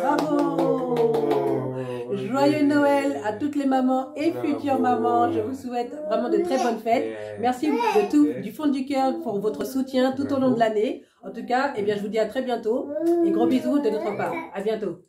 Bravo Joyeux Noël à toutes les mamans et futures mamans. Je vous souhaite vraiment de très bonnes fêtes. Merci de tout, du fond du cœur pour votre soutien tout au long de l'année. En tout cas, eh bien, je vous dis à très bientôt et gros bisous de notre part. À bientôt.